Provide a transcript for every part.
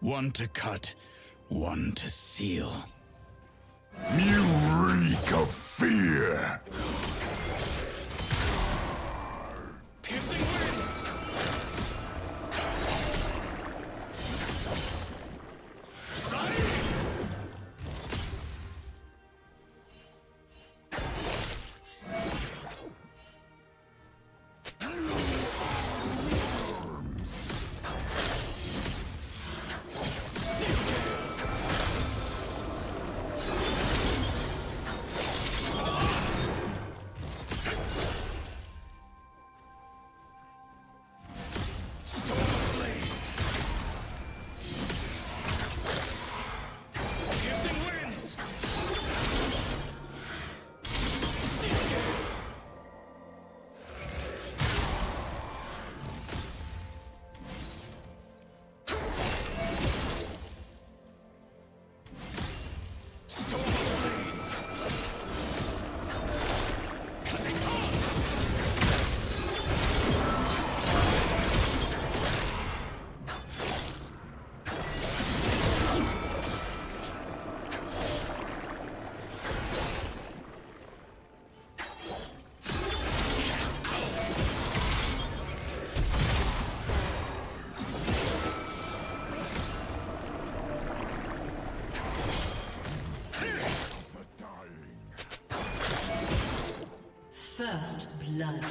One to cut, one to seal. You reek of fear! Blood.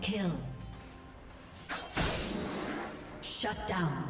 Kill. Shut down.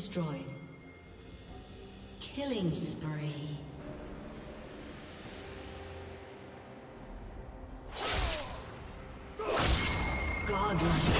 Destroyed. Killing spree. Godlike.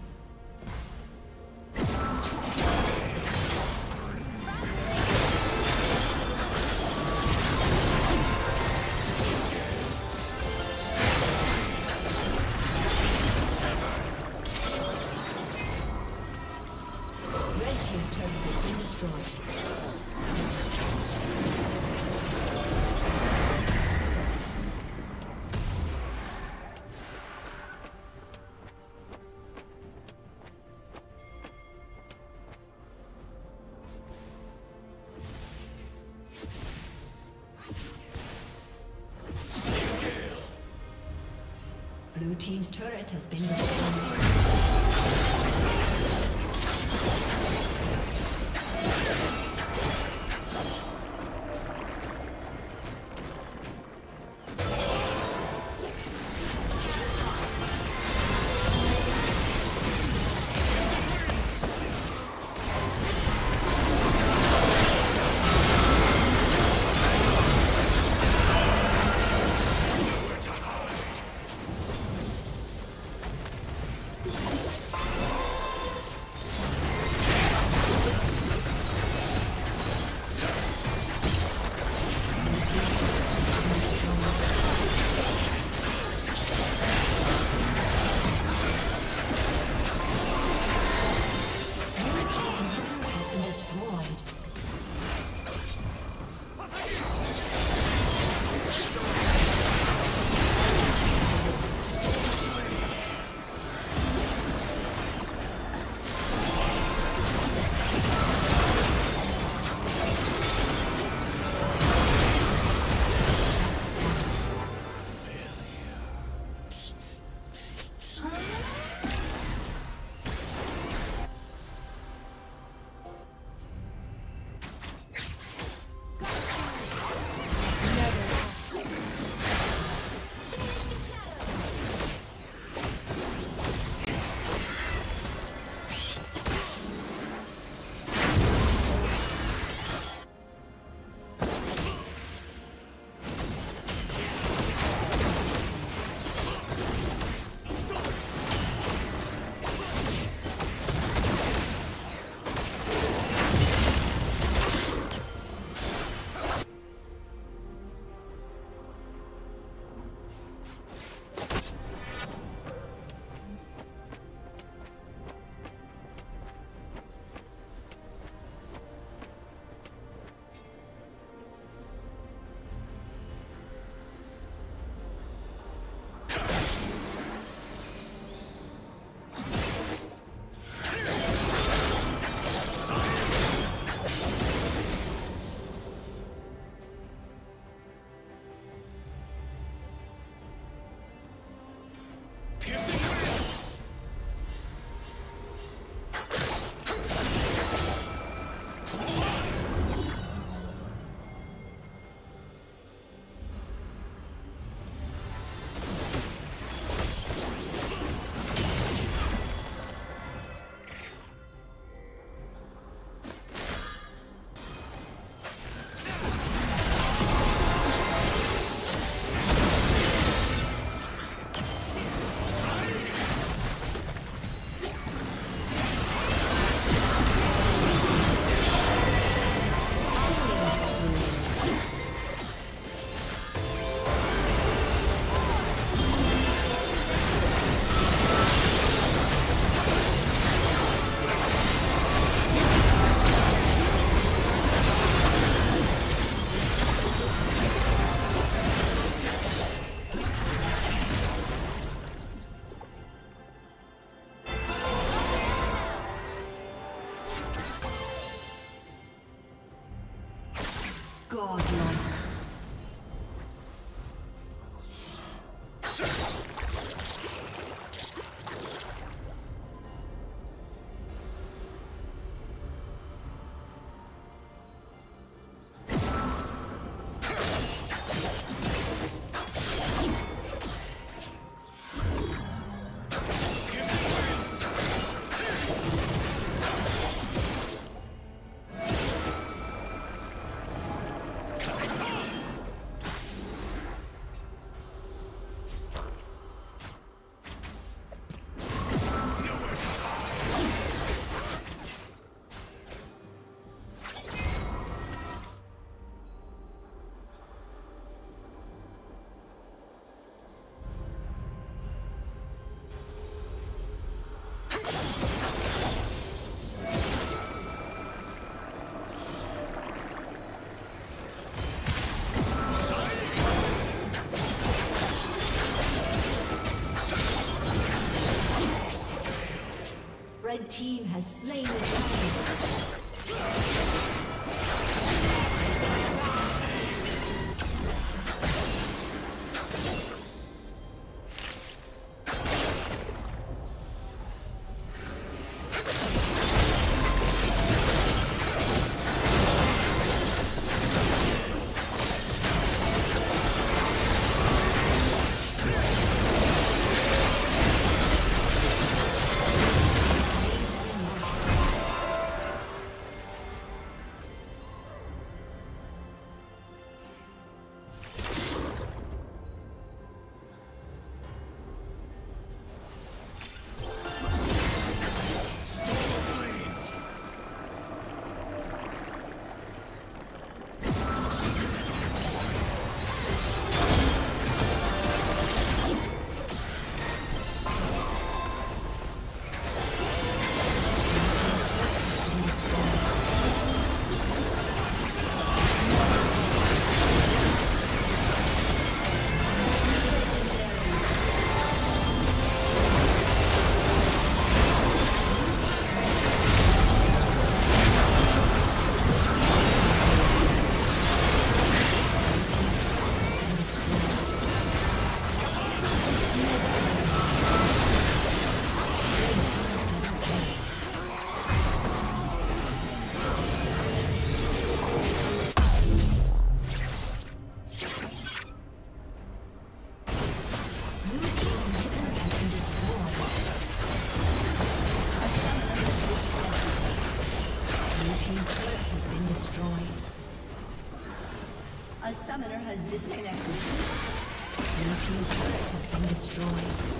Godlike. Has disconnected. Blue team's turret has been destroyed.